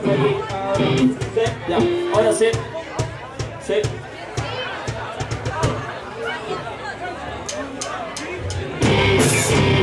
Sí, ya, ahora sí. Sí. We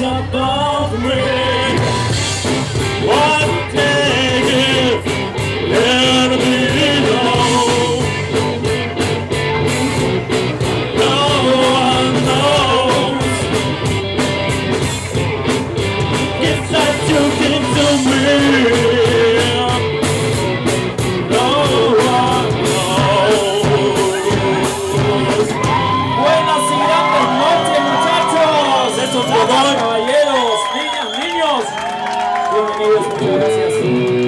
above me. What Bienvenidos, muchas gracias.